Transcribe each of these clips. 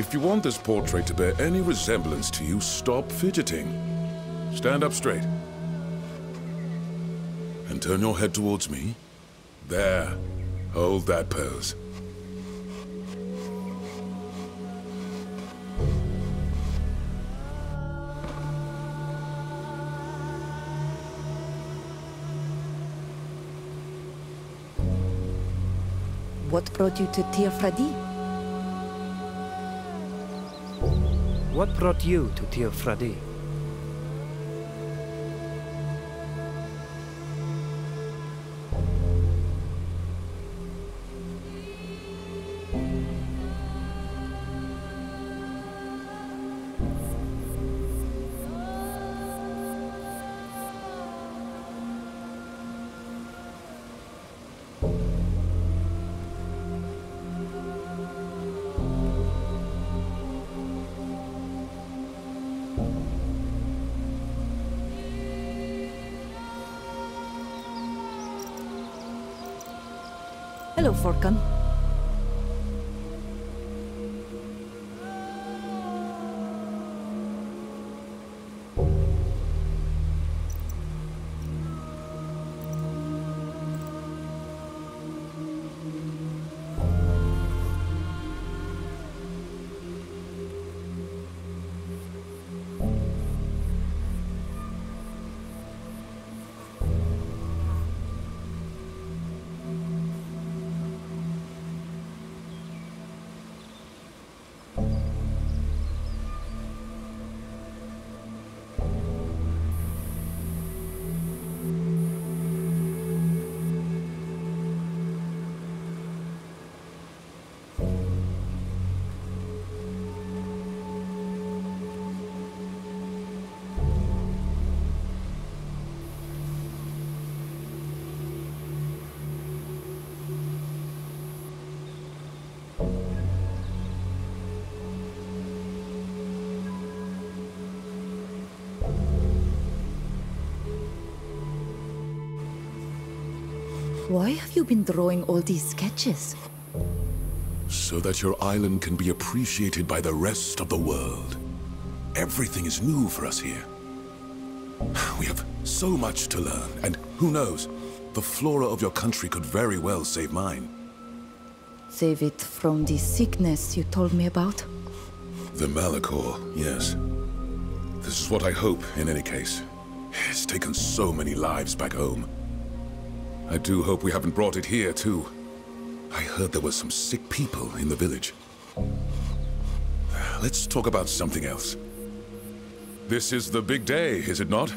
If you want this portrait to bear any resemblance to you, stop fidgeting. Stand up straight. And turn your head towards me. There. Hold that pose. What brought you to Tir Fradi? What brought you to Tir? Hello, Forkan. Why have you been drawing all these sketches? So that your island can be appreciated by the rest of the world. Everything is new for us here. We have so much to learn, and who knows, the flora of your country could very well save mine. Save it from the sickness you told me about? The Malichor, yes. This is what I hope, in any case. It's taken so many lives back home. I do hope we haven't brought it here, too. I heard there were some sick people in the village. Let's talk about something else. This is the big day, is it not?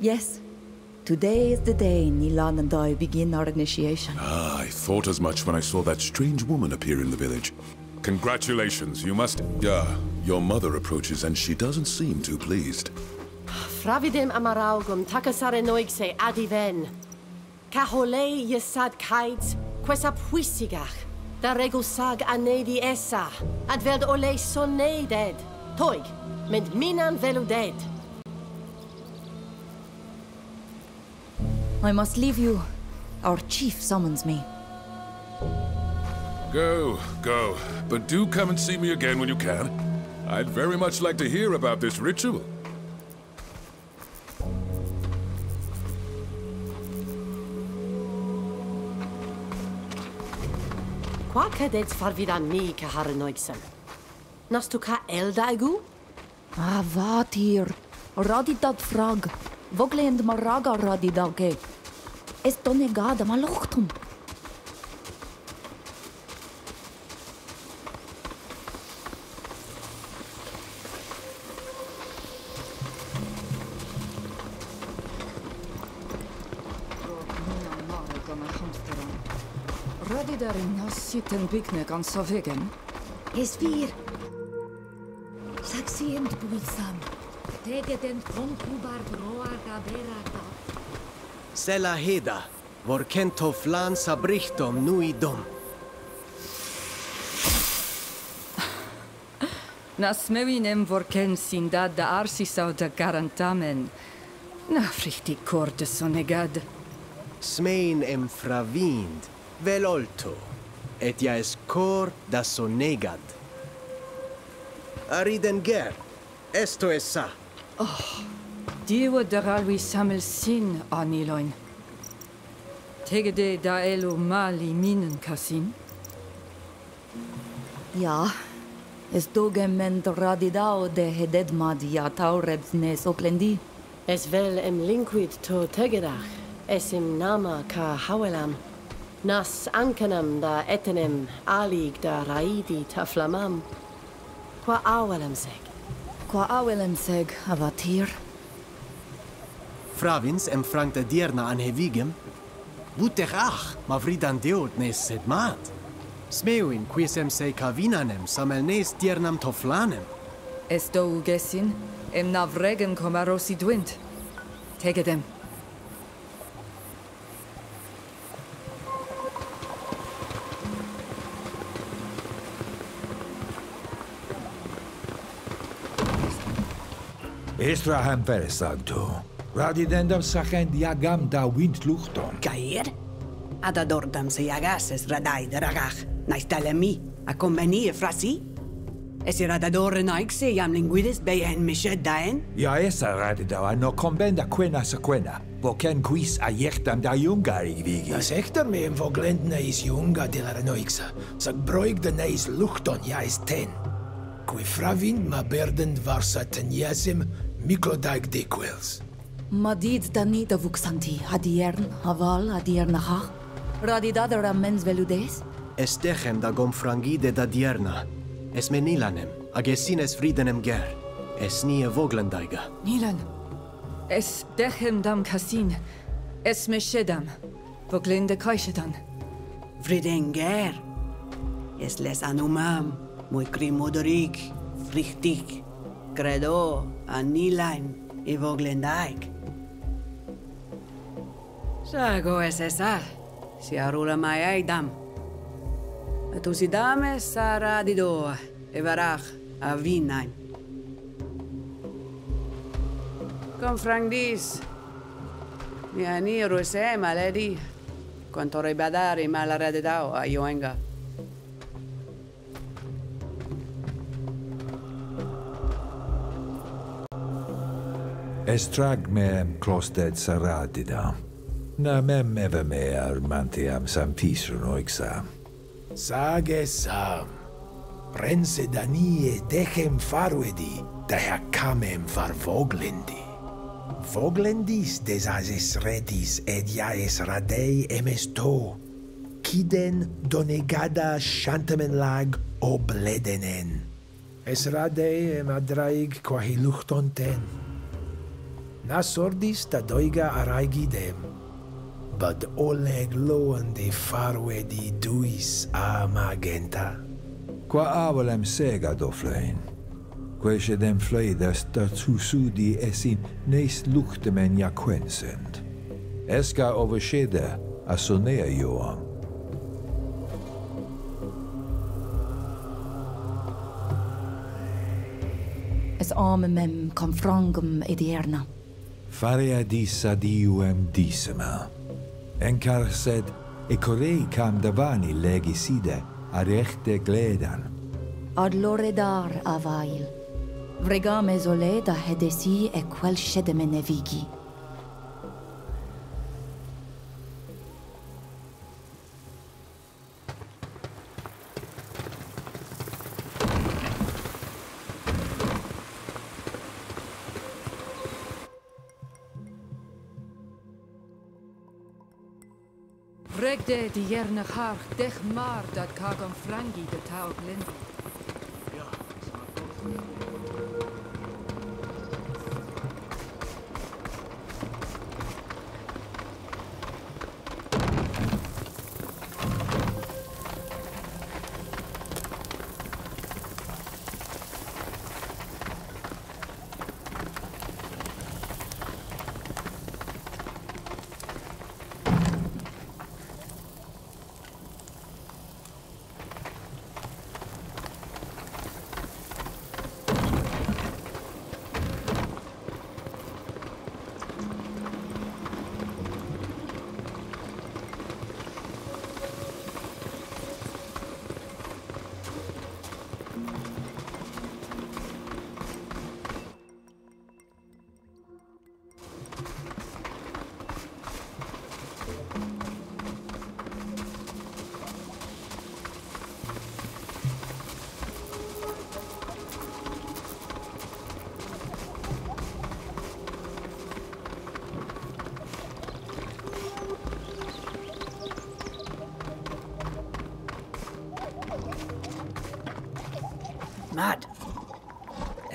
Yes. Today is the day Nilan and I begin our initiation. Ah, I thought as much when I saw that strange woman appear in the village. Congratulations, you must... Yeah, your mother approaches and she doesn't seem too pleased. Fravidem amaraugum takasare noigse adiven. Kahole yesad kaids, quesa puisigach. Da regusag anedi essa. Adveld ole soneded. Toig, ment minan veluded. I must leave you. Our chief summons me. Go, go. But do come and see me again when you can. I'd very much like to hear about this ritual. Quackedeți farvida mică har noixem. Nastuca eldaigu? Ah, vatir. Radidat frag. Vogle and maraga radidalge. Est donegada maluchtum. Sitten pikne kanssa vegen. Esvir. Saksient puitsam. Tegeten konkubar broaga berata. Sela heda, vor kento flan sabrichtom nui dom. Nas mewinem vorken sinda da arsisau da garantamen. Na frihti korde sonegad. Smein em fravind, velolto, et ia es cor da sonegad. Ariden ger, esto essa. Oh, divo daralvi samel sin aniloin. Tegede da elu mali minen kasin? Ja, es doge ment radidao de hededmad ja taureb nes oklendi. Es vel em linquid to tegedach, es im nama ka hauelam nas ankanam da etenem alig da raidi ta flamam. Qua awelem seg qua awelem seg avatir. Fravins em frank da dierna an hevigem butech ach mavridan deot nes sed mat. Smeuin quisem se cavinanem samel nes diernam toflanem. Do ugesin em navregem comarosi duint tegedem. Estra ham peresagto. Radidendam sachend iagam da wind luchton. Gair? Adadordam se iagas es radai deragach. Nais mi a conveni e frasi? Es iradador naik se iam bei en mished daen? Ia esa radidawa no convenda quena sequena. Voken quis a jechtam da jungari i vigi. Das echtar me im voglend neis junga de la renoixa. Sag broig de neis luchton ja is ten. Qui fravin ma berden varsa ten jasim miklodaig dequels. Madid danita vuxanti, adiern, haval, adiernaha. Radidadera mens veludes? Estechem da gom frangide da dierna. Es menilanem, agesines fridenem ger. Es nie voglendaiga. Nilan. Es dechem dam kasin. Es meshedam. Voglinde kaishedan. Vridenger. Es les anumam, muy crimodorik, frichtik, credo a Nilaim e Voglendijk. Sago es esa, si arula mai aidam. Tusidame sarà di doa e varach a Vinaim. Con Frangdis, mi aniro e se maledi, quanto rebadare malarede dao a Ioenga. Estrag me klostet saradida. Na mem eve me armantiam sampisun oixa. Sage sam. Rense danie dechem faruedi, deacamem far voglendi. Voglendis desases ed ediaes radei emesto, Kiden donegada shantamen lag obledenen. Es radei em adraig quahi luchton ten. Nas ordis da doiga araigidem. Bud oleg loan de faruedi duis a magenta. Qua avalem sega doflein. Quese dem fleidas dat susudi esin neis luchtemen jaquensend. Eska overschede a sonea joam. Es arme mem com edierna. farea dis adiuem disema. Encar sed corei cam davani a rechte gledan. Ad loredar avail, vregames oleda hedesi e quel shedeme nevigi. Degde die jerne dech mar dat kagam frangi de taug linden. Ja, das war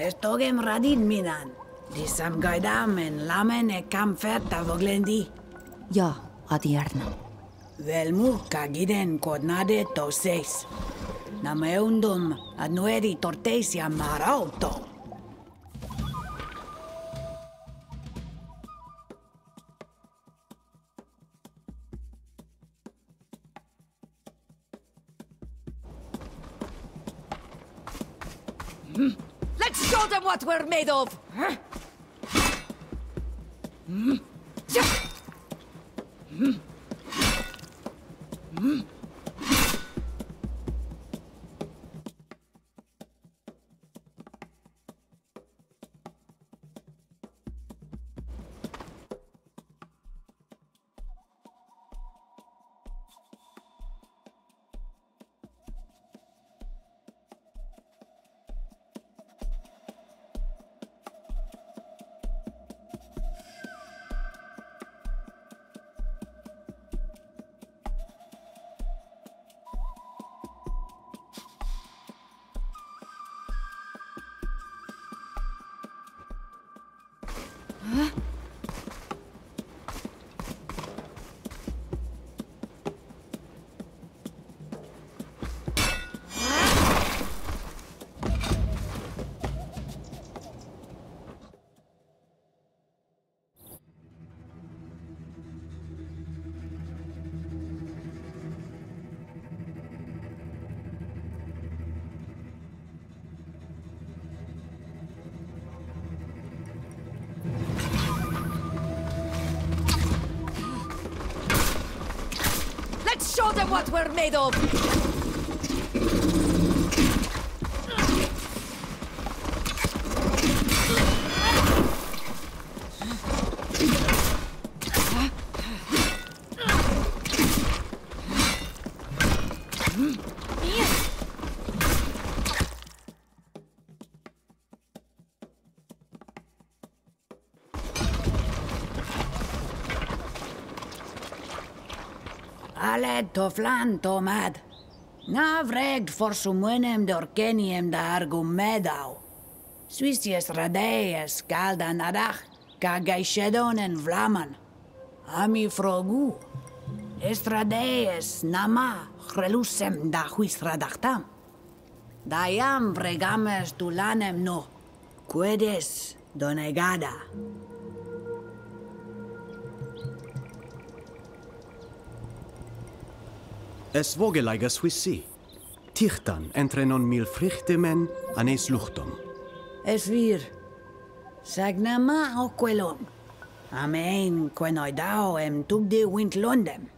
Estorem radin minan. Disam gaidamen lamen e kam ferta voglendi. Ja, adierna. Velmu kagiden kodnade to seis. Na me Nameundum adnueri tortesia marauto. Mm-hmm. Let's show them what we're made of! Let's show them what we're made of! Tovlantomad. Navregt for sumunem dorkeniem da argumedau. Svicies radeies caldan adach, cagaishedonen vlaman. Ami frogu. Estradeies nama chrelusem da huis radachtam. Daiam bregames tulanem no. Quedes donegada. Es vogeligas swissi. Tichtan entrenon mil frichtemen anes luchtom. Es vir. Sagnama o quelom. Amen quenoidao em tubde wint londem.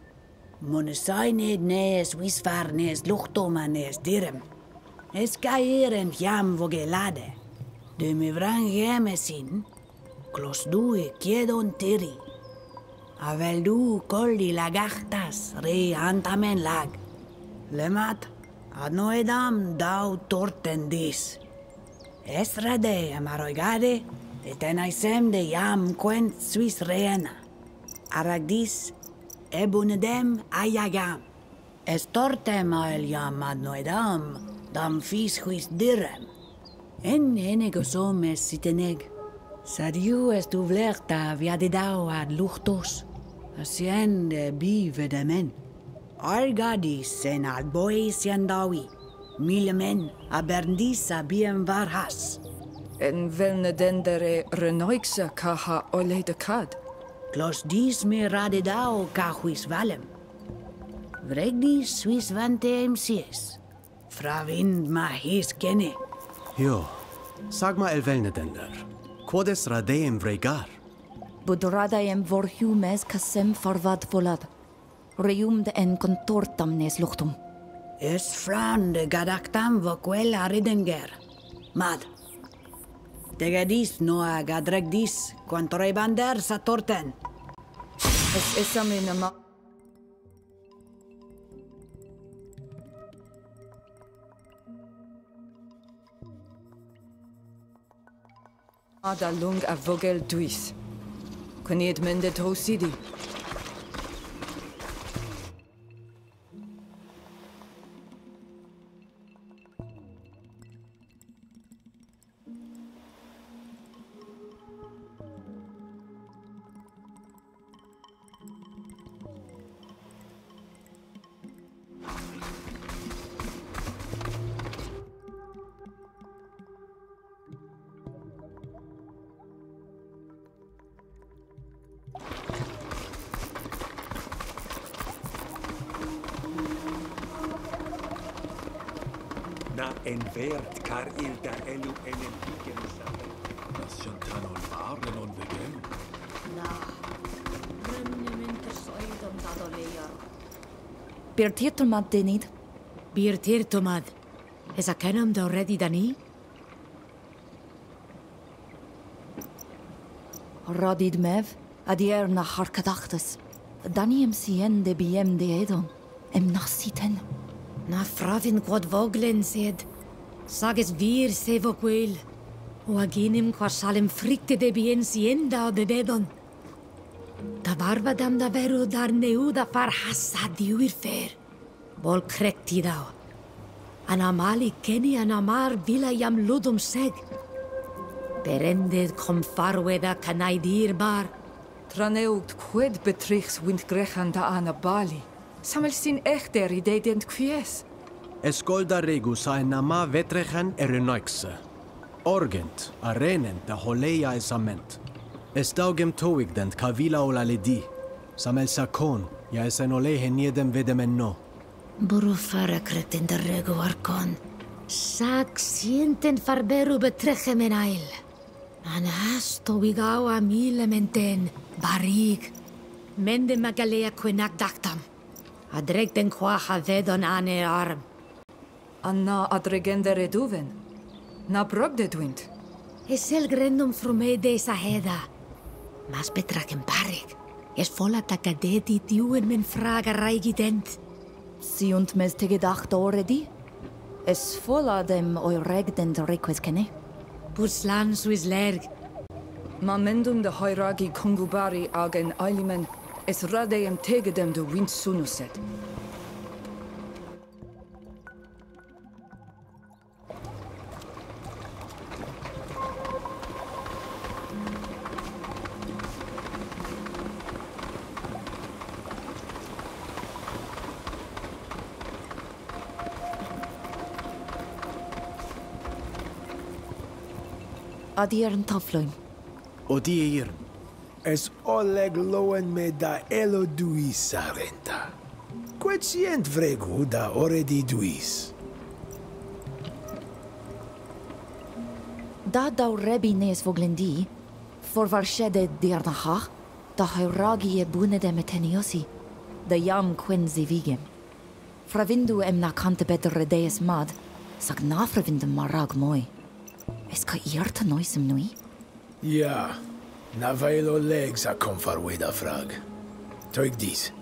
Munesained ne es visfarnes luchtom anes direm. Es caerem jam vogelade. De mi vrangem esin, clos due quiedon tiri aveldu colli lagartas re antamen lag. Lemat ad noedam dau torten dis. Estrade amaroigade etenaisem de jam quen suis reena. Aragdis ebunedem aiagam. Estortem aeliam ad noedam dam fisquis direm. En enegos homes siteneg, sadiu est uvlerta viadedau ad luchtos. Asciende bive de men. Argadis en ad bois yandawi. Mille men aberdis abiem varhas. En velne dendere renoixa kaha ole de kad. Clos dis me radedau cahuis valem. Vregdis suis vantem sies. Fravind ma his kenne. Jo, sag ma elvelnedender. Quodes radeem vregar? Budradaem vorhumes casem farvad volad. Reum de en contortam nes luchtum. Es fran de gadactam voquel aridenger. Mad. Tegadis noa gadregdis quantorebander satorten. Es esame nama. Ada lung a vogel duis. Quinied mendet ho sidi. Dinid. Bir tirtumad. Is a kenam da ready dani? Rodid mev, adier na harkadachtas. Dani em sien de biem de edon. Em nasiten. Na fravin quod voglen sed. Sages vir sevo quel. O aginim qua salem fricte de bien sienda o de dedon. Da barbadam da veru dar neuda far hassadi uir fer. Bol crecti dao. An amali keni an amar vila jam ludum seg. Berended kom farweda canaidir bar. Traneugt quid betrichs wind grechan da ana bali. Samel sin echter idee dent quies. escolda regus a enama vetrechen erinoixe. Orgent, arenent da holeia esament. Estaugem toig dent cavila ola ledi, samel sacon, ja esen olehen niedem vedemen no. Burufara cretin da regu arcon. Sac sienten farberu betrechem en ail. Anas toigau a mile menten, barig. Mende magalea quenac dactam. Adreg den quaha vedon ane arm. Anna adregender eduven. Na brog de dwint. Es el grendum frumede esa heda. Mas betra ken parek. Es vola takadeti tiuen men fraga raigident. Si und mes te gedacht already? Es vola dem euregdent request kenne? Puslan suis lerg. Ma mendum de hoiragi kongubari agen eilimen es radeem tegedem de wind sunuset. Adier en tafloin. O die hier. Es oleg loen me da elo duis sarenta. Quetient vregu da oredi duis. Da dau rebi nes voglendi, for var shede dir na ha, da hauragi e bune de meteniosi, da jam quinzi vigem. Fravindu em na kante better redees mad, sag na marag moi. Escoiert nois mnui? Ja. Na velo legs a confarweda frag. Teug dies.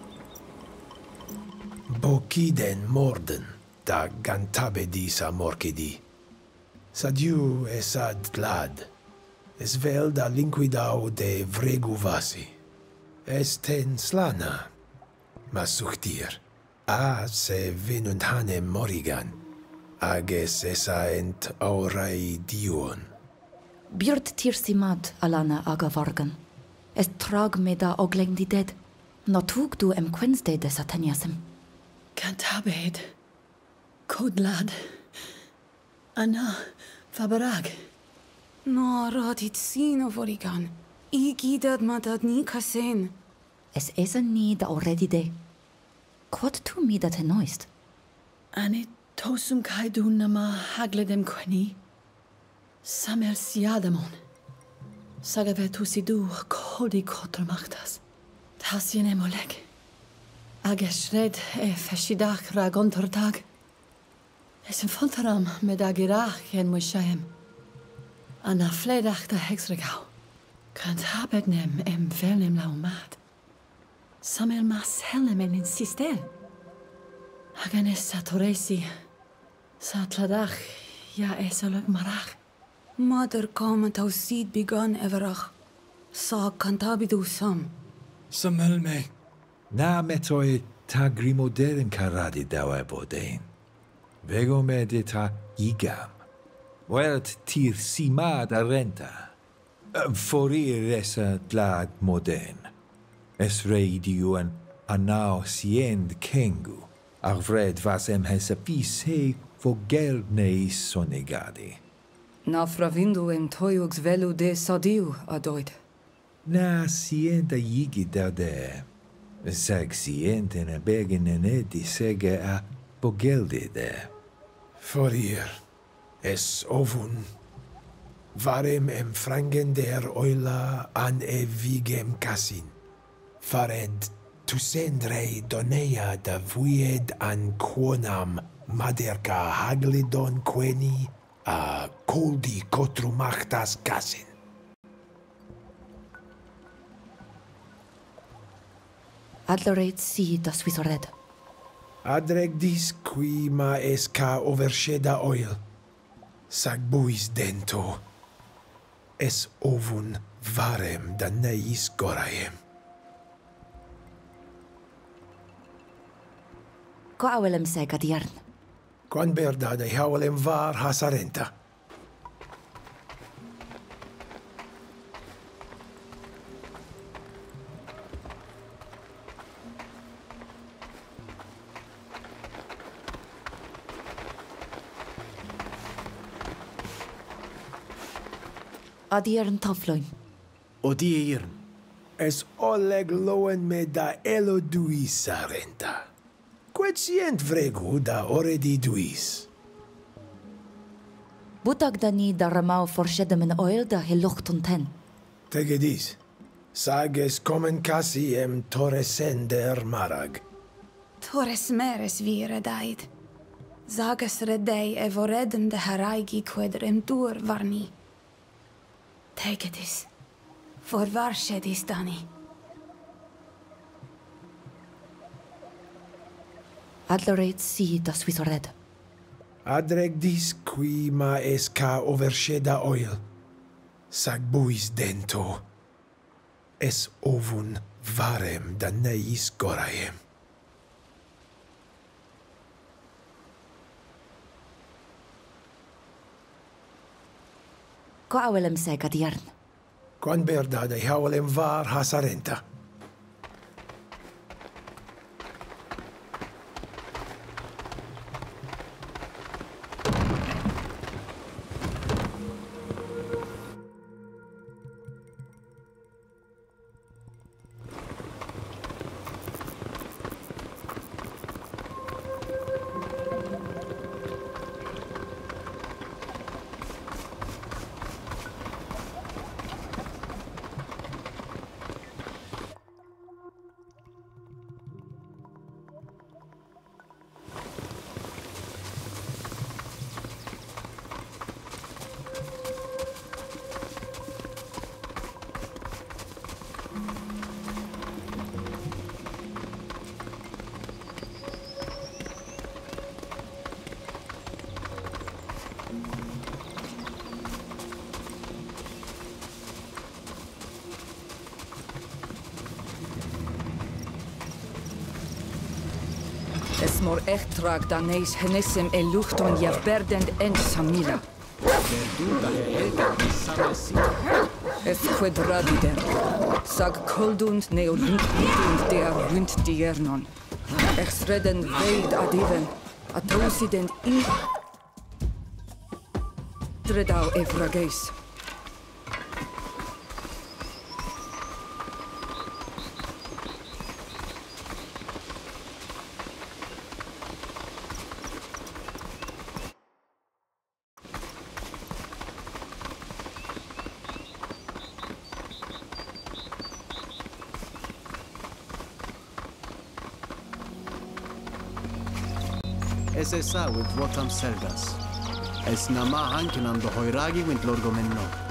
Bokiden morden, da gantabedis a morcedi. Sadiu esad glad. Es vel da linquidau de vreguvasi. Esten slana. Masuchtir. A se vinunt hanem morigan. Esa ent aurai dion. Birt tirsimat alana agavargan. Es trag me da oglengdidet, notug du em quinste de sataniasem. Cantabet, codlad, Anna, fabarag. No rodit sino vorigan, igidad madad nikasen. Es esen ni da oredide. Quod tu mi dat enoist? Anit تۆسم کایدون نەما حەگ لە دەم کوێنی سەمێر سیادەمون سەگەڤێ تووسی دوو کۆڵی کۆترمەختەس تاسیێنێ مۆلێک ئەگەشرێت ئێ فەشیداخ ڕاگۆن تڕتاک ئێسم فۆنتەرام مێداگیراخ هکس رگاو ئەنا ها بدنم کەند هابێت نێم ئێم فێنێم لاومات سەمێر ماس هەڵێمێنین سیستێل ئەگەنێ ساتۆڕێسی mas helem en insistel. Aganes satoresi. Satladach ja esolog marach. Mother kom tau sid begun everach. Sa cantabidu sam. Samel me. Na metoi ta grimoderen karadi dawa bodein. Vego me de ta igam. Welt tir simad arenta. Forir esa glad moden. Es reidiuan anao siend kengu. Arvred vas em hesapis he Vogelneis sonegadi. Na fravindu em toiux velu de sadiu adoid. Na sienta igida de. Sag na abegen en edi sege a Vogeldi de. Forir, es ovun. Varem em frangen der oila an evigem casin. Fared tusendrei donea da vuied an quonam maderka haglidon queni a coldi cotrumachtas casin. Adloret si da Adreg dis qui ma esca oversheda oil. Sagbuis dento. Es ovun varem daneis goraem. Ko awelem sega diarn. كون بيردادا يحاول انفار هاسارينتا Adieren Tafloin. Odieren. Es Oleg Lowen me da elo Renta recient vregu da orediduis. Butak dani daramau forshedem in oil da heluchtun ten. Tegedis, sages comen casiem torresender marag. Torres meres vire dait. Sages redei evoredem de haraigi quedrem dur varni. Tegedis, forvarshedis dani. adleret si da Switzerland. Adregdis qui ma esca oversheda oil. Sagbuis dento. Es ovun varem daneis goraem. Ko awelem sega diarn. Kwan berdada i hawelem var hasarenta. Mor echt trag da neis henesem e luchton ja berdend en samila. Es quadraditer. Sag koldund neolintund der rund diernon. Ex reden veid adiven. Atosident i... Dredau evrageis. processa with what Rotam served. Es nama hankenan do hoiragi wint lorgo menno.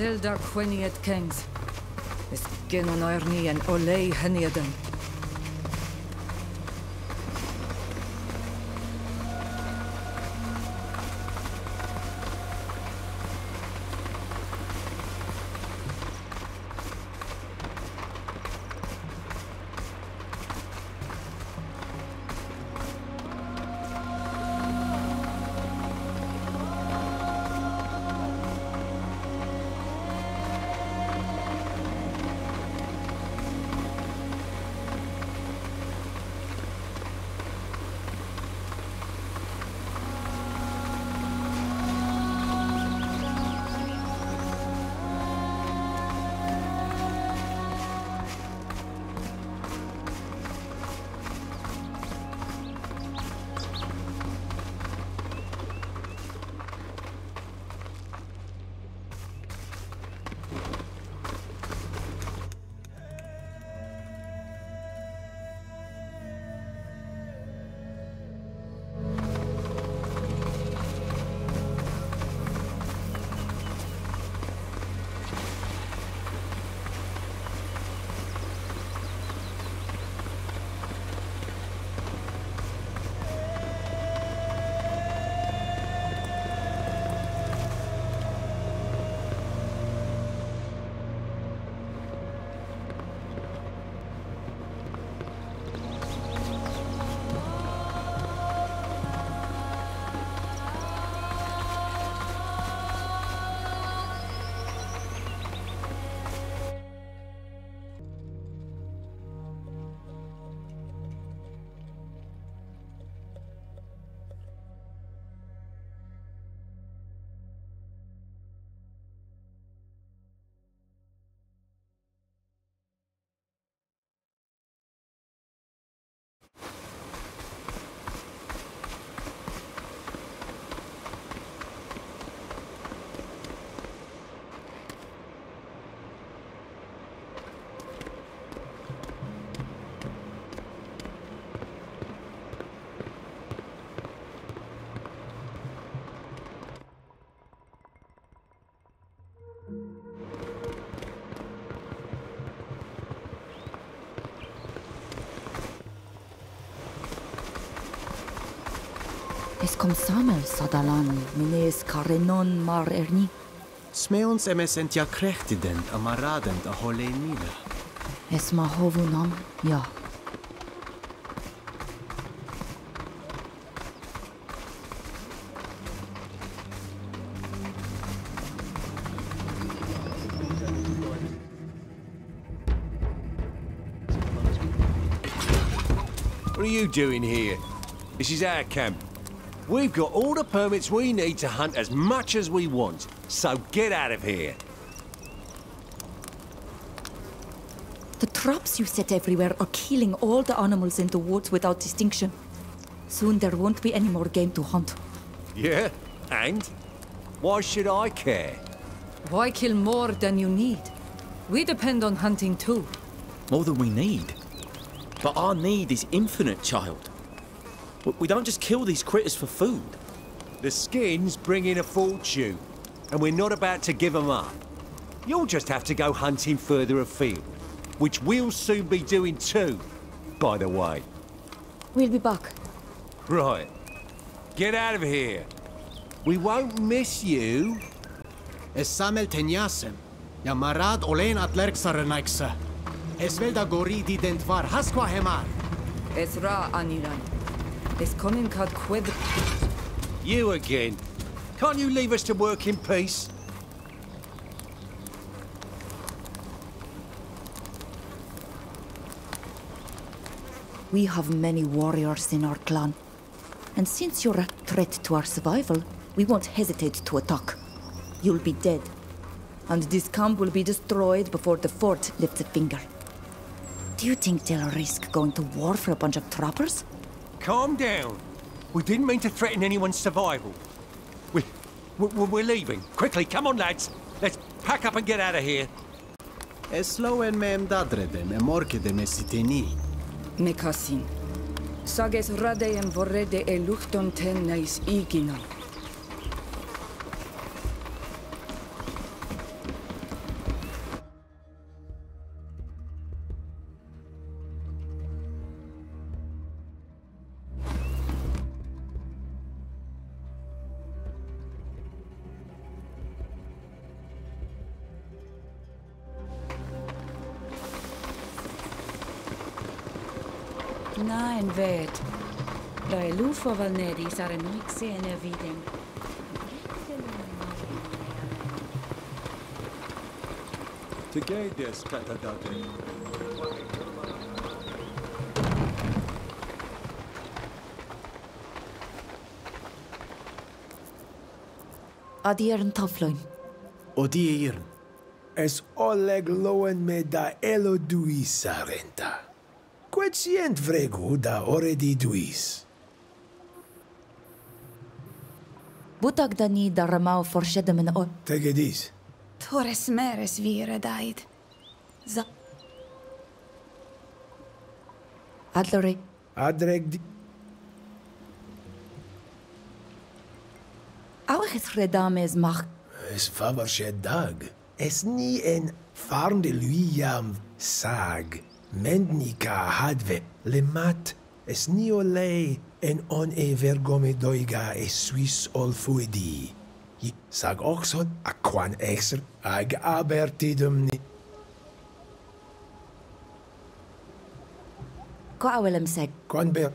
Zelda Queniet Kings. Es genuen oer ni en olei hennieden. Es kom Sadalan, menes Karenon Mar Erni. Smeons emessentia krechtident amaradent a hole mila. Es ma hovunam, ja. What are you doing here? This is our camp. We've got all the permits we need to hunt as much as we want, so get out of here. The traps you set everywhere are killing all the animals in the woods without distinction. Soon there won't be any more game to hunt. Yeah? And? Why should I care? Why kill more than you need? We depend on hunting too. More than we need. But our need is infinite, child. We- We don't just kill these critters for food. The skins bring in a fortune, and we're not about to give them up. You'll just have to go hunting further afield, which we'll soon be doing too, by the way. We'll be back. Right. Get out of here. We won't miss you. Es Samuel tenjasem. Ja marad olen atlerksa renaiksa. Es velda goridi dent var haskwa hemar. Es ra aniran. Es konin kad kwed... You again. Can't you leave us to work in peace? We have many warriors in our clan. And since you're a threat to our survival, we won't hesitate to attack. You'll be dead. And this camp will be destroyed before the fort lifts a finger. Do you think they'll risk going to war for a bunch of trappers? Calm down. We didn't mean to threaten anyone's survival. We, we, we're leaving. Quickly, come on, lads. Let's pack up and get out of here. Es loen mem dadredem, e morkedem esiteni. Mekasin. Sages radeem vorrede e luchton ten neis igino. vet. Da van lufova nedi, sare nojk se ne vidim. Te gaides, katadate. Adieren tafloin. Odieren. Es oleg loen me da elo duisarenta. Quetient vregu da oredi duis. Butak dani daramau forshedem en o. Tegedis. Tores meres vire daid. Za... Adlere. Adreg di... Auch es redames mach. Es favor dag. Es ni en farn de luiam sag. mendnika hadve lemat es niolei en on e vergomedoiga e suis olfoidi. i sag oxon aquan exer ag abertidum ni. Ko awelem seg. quan ber.